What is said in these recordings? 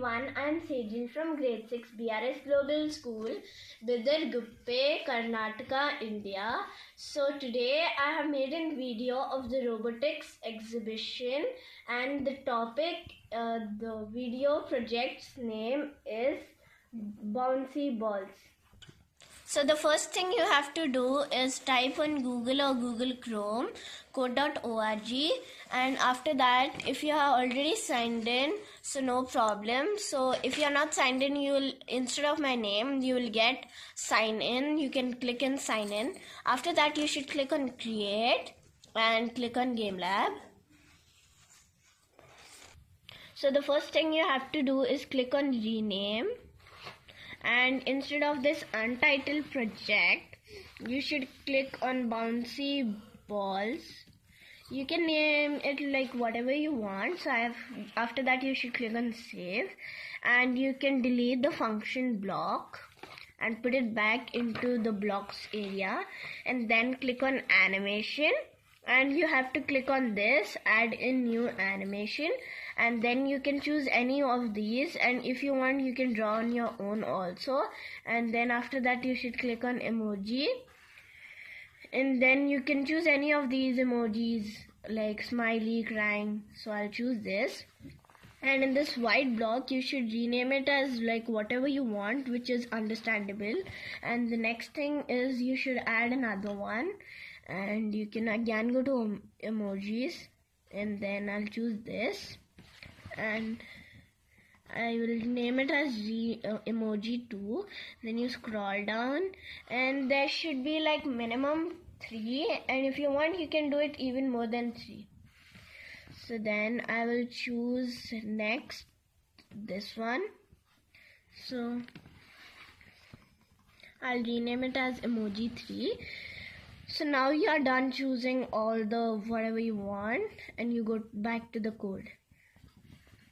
everyone. I'm Saijel from grade 6 BRS Global School, Bidar Guppe, Karnataka, India. So today I have made a video of the robotics exhibition and the topic, uh, the video project's name is Bouncy Balls. So the first thing you have to do is type on Google or Google Chrome code.org and after that if you have already signed in so no problem. So if you are not signed in you will instead of my name you will get sign in. You can click and sign in. After that you should click on create and click on game lab. So the first thing you have to do is click on rename and instead of this untitled project you should click on bouncy balls. You can name it like whatever you want. So i have after that you should click on save. And you can delete the function block and put it back into the blocks area. And then click on animation and you have to click on this add in new animation. And then you can choose any of these. And if you want you can draw on your own also. And then after that you should click on emoji. And then you can choose any of these emojis like smiley crying. So I'll choose this. And in this white block you should rename it as like whatever you want which is understandable. And the next thing is you should add another one and you can again go to emojis. And then I'll choose this. And I will name it as G, uh, emoji 2 then you scroll down. And there should be like minimum 3 and if you want you can do it even more than 3 so then I will choose next this one. So I'll rename it as emoji 3 so now you are done choosing all the whatever you want and you go back to the code.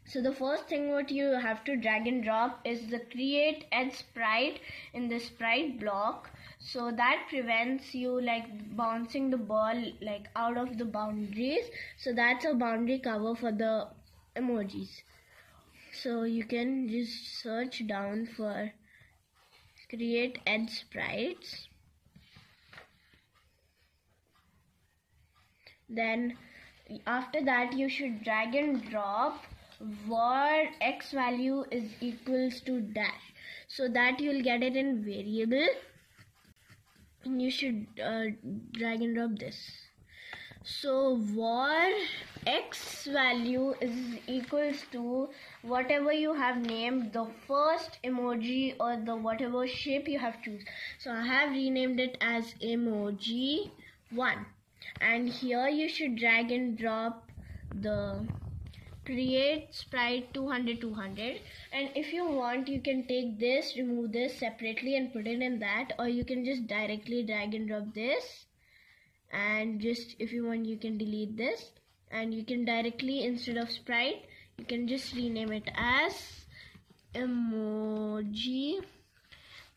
So the first thing what you have to drag and drop is the create edge sprite in the sprite block. So that prevents you like bouncing the ball like out of the boundaries. So that's a boundary cover for the emojis. So you can just search down for create edge sprites then after that you should drag and drop var x value is equals to dash so that you'll get it in variable. And you should uh, drag and drop this. So var x value is equals to whatever you have named the first emoji or the whatever shape you have choose. So i have renamed it as emoji 1 and here you should drag and drop the create sprite 200 200 and if you want you can take this remove this separately and put it in that. Or you can just directly drag and drop this. And just if you want you can delete this. And you can directly instead of sprite you can just rename it as emoji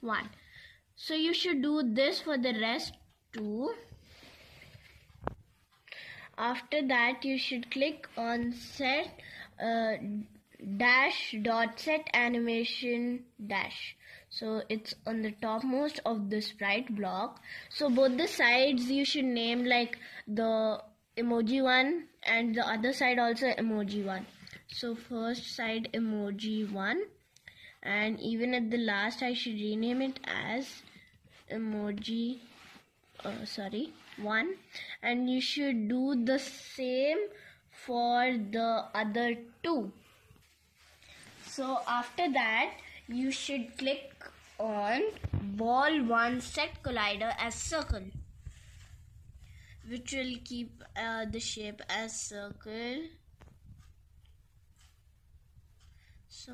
1 so you should do this for the rest too after that you should click on set uh, dash dot set animation dash. So it's on the topmost of the sprite block. So both the sides you should name like the emoji one and the other side also emoji one. So first side emoji one. And even at the last I should rename it as emoji uh, sorry one. And you should do the same for the other two. So after that you should click on ball one set collider as circle which will keep uh, the shape as circle. So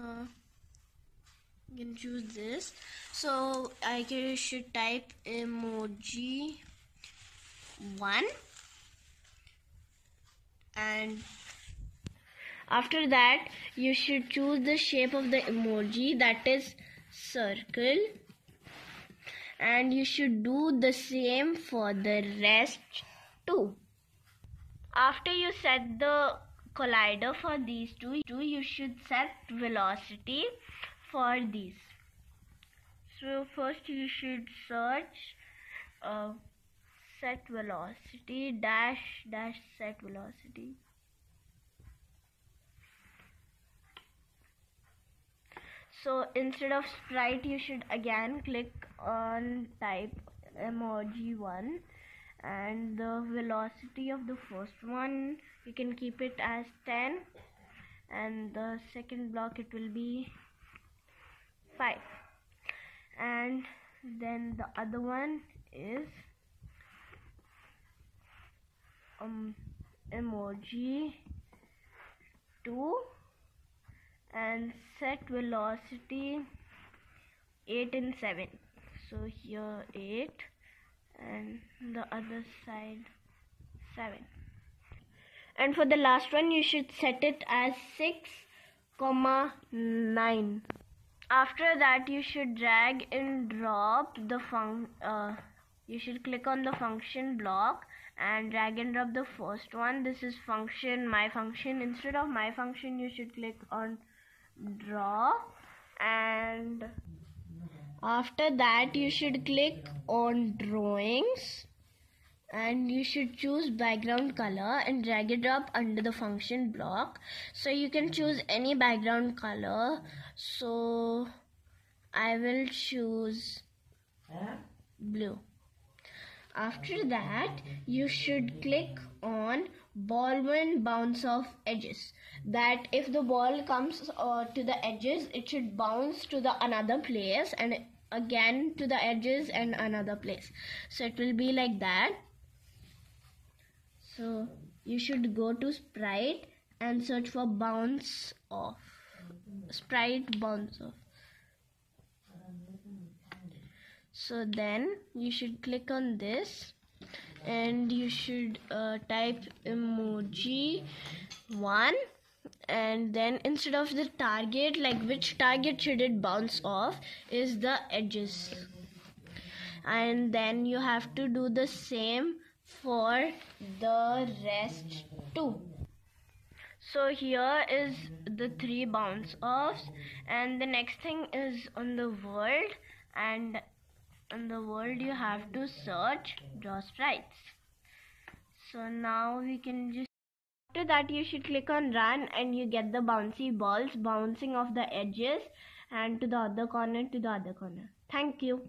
you can choose this. So I can should type emoji 1 and after that you should choose the shape of the emoji that is circle. And you should do the same for the rest too. After you set the collider for these two you should set velocity for this. So first you should search uh, set velocity dash dash set velocity. So instead of sprite you should again click on type emoji one and the velocity of the first one you can keep it as 10 and the second block it will be 5 and then the other one is um emoji 2 and set velocity 8 and 7 so here 8 and the other side 7 and for the last one you should set it as 6 comma 9 after that you should drag and drop the fun uh, you should click on the function block and drag and drop the first one. This is function my function. Instead of my function you should click on draw. And after that you should click on drawings and you should choose background color and drag it up under the function block. So you can choose any background color. So I will choose blue. After that you should click on ball and bounce off edges. That if the ball comes uh, to the edges it should bounce to the another place and again to the edges and another place. So it will be like that so you should go to sprite and search for bounce off. Sprite bounce off. So then you should click on this and you should uh, type emoji 1 and then instead of the target like which target should it bounce off is the edges. And then you have to do the same for the rest too so here is the three bounce offs and the next thing is on the world and on the world you have to search draw sprites. So now we can just after that. You should click on run and you get the bouncy balls bouncing off the edges and to the other corner to the other corner. Thank you